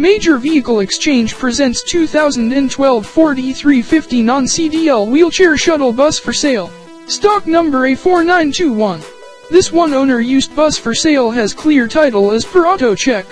Major Vehicle Exchange presents 2012 Ford E350 non-CDL wheelchair shuttle bus for sale. Stock number A4921. This one-owner used bus for sale has clear title as per auto check.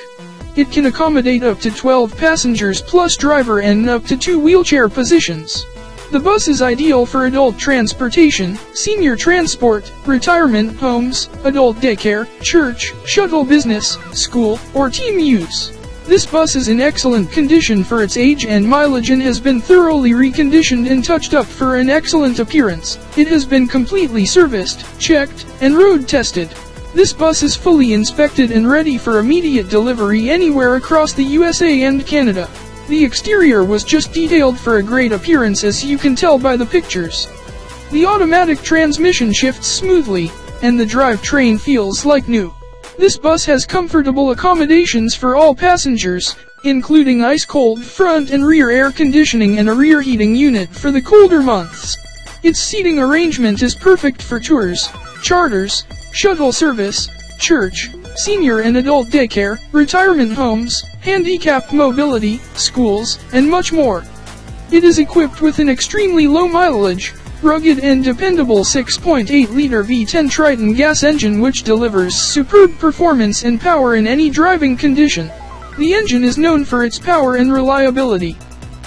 It can accommodate up to 12 passengers plus driver and up to 2 wheelchair positions. The bus is ideal for adult transportation, senior transport, retirement homes, adult daycare, church, shuttle business, school, or team use. This bus is in excellent condition for its age and mileage and has been thoroughly reconditioned and touched up for an excellent appearance. It has been completely serviced, checked, and road tested. This bus is fully inspected and ready for immediate delivery anywhere across the USA and Canada. The exterior was just detailed for a great appearance as you can tell by the pictures. The automatic transmission shifts smoothly, and the drivetrain feels like new. This bus has comfortable accommodations for all passengers, including ice-cold front and rear air conditioning and a rear heating unit for the colder months. Its seating arrangement is perfect for tours, charters, shuttle service, church, senior and adult daycare, retirement homes, handicapped mobility, schools, and much more. It is equipped with an extremely low mileage, rugged and dependable 6.8-liter V10 Triton gas engine which delivers superb performance and power in any driving condition. The engine is known for its power and reliability.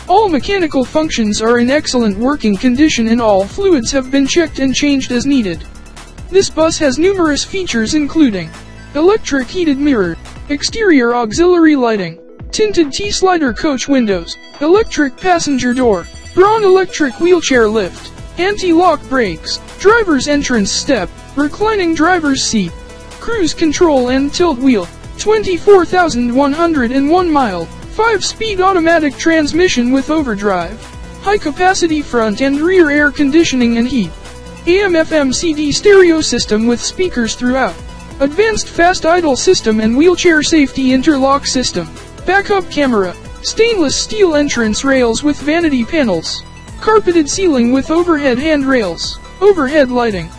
All mechanical functions are in excellent working condition and all fluids have been checked and changed as needed. This bus has numerous features including electric heated mirror, exterior auxiliary lighting, tinted T-slider coach windows, electric passenger door, Braun electric wheelchair lift, anti-lock brakes, driver's entrance step, reclining driver's seat, cruise control and tilt wheel, 24,101 mile, 5-speed automatic transmission with overdrive, high capacity front and rear air conditioning and heat, AM FM CD stereo system with speakers throughout. Advanced fast idle system and wheelchair safety interlock system. Backup camera. Stainless steel entrance rails with vanity panels. Carpeted ceiling with overhead handrails. Overhead lighting.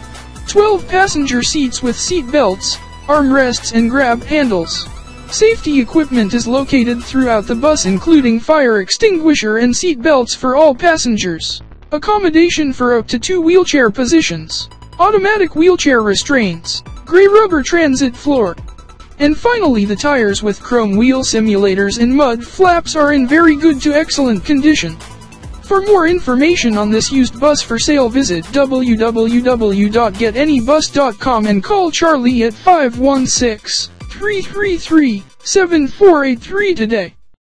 12 passenger seats with seat belts, armrests and grab handles. Safety equipment is located throughout the bus including fire extinguisher and seat belts for all passengers. Accommodation for up to two wheelchair positions. Automatic wheelchair restraints. Gray rubber transit floor. And finally the tires with chrome wheel simulators and mud flaps are in very good to excellent condition. For more information on this used bus for sale visit www.getanybus.com and call Charlie at 516-333-7483 today.